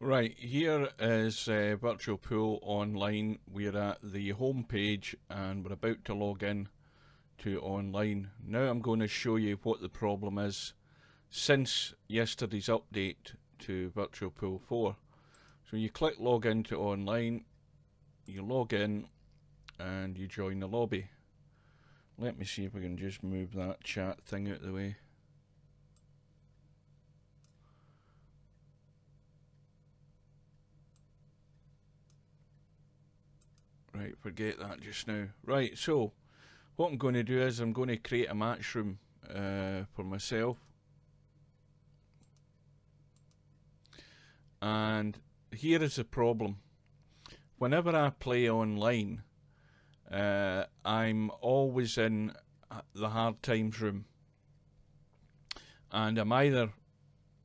Right, here is uh, Virtual Pool Online. We're at the home page and we're about to log in to online. Now I'm going to show you what the problem is since yesterday's update to Virtual Pool 4. So you click log in to online, you log in and you join the lobby. Let me see if I can just move that chat thing out of the way. Right, forget that just now. Right, so what I'm going to do is I'm going to create a match room uh, for myself. And here is the problem. Whenever I play online, uh, I'm always in the hard times room. And I'm either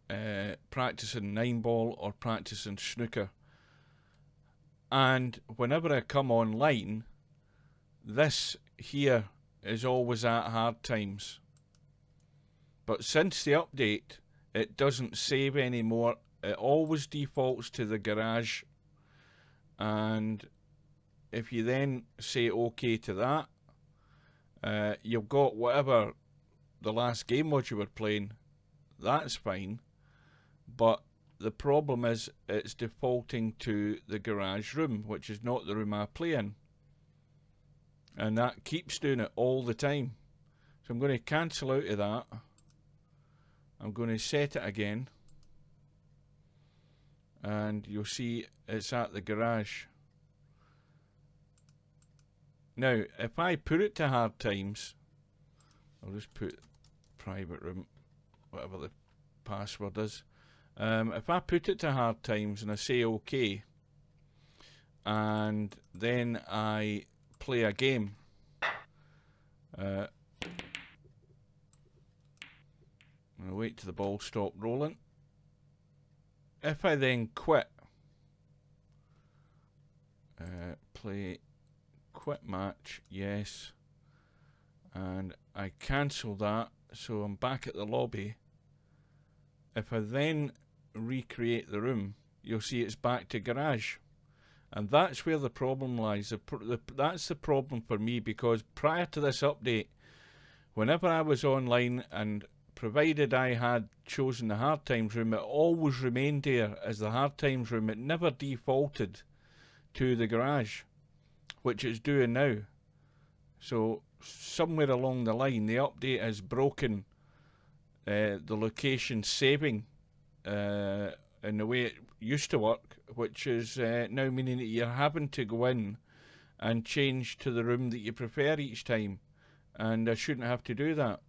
uh, practicing nine ball or practicing snooker. And whenever I come online, this here is always at hard times. But since the update, it doesn't save anymore. It always defaults to the garage. And if you then say OK to that, uh, you've got whatever the last game was you were playing. That's fine. But the problem is it's defaulting to the garage room, which is not the room I play in. And that keeps doing it all the time. So I'm going to cancel out of that. I'm going to set it again. And you'll see it's at the garage. Now, if I put it to hard times, I'll just put private room, whatever the password is. Um, if I put it to hard times and I say OK, and then I play a game, uh, to wait till the ball stop rolling. If I then quit, uh, play quit match, yes, and I cancel that, so I'm back at the lobby. If I then recreate the room, you'll see it's back to garage. And that's where the problem lies. The, the, that's the problem for me because prior to this update, whenever I was online and provided I had chosen the hard times room, it always remained there as the hard times room. It never defaulted to the garage, which it's doing now. So somewhere along the line, the update has broken uh, the location saving uh, in the way it used to work, which is uh, now meaning that you're having to go in and change to the room that you prefer each time. And I shouldn't have to do that.